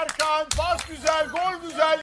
Erkan pas güzel, gol güzel.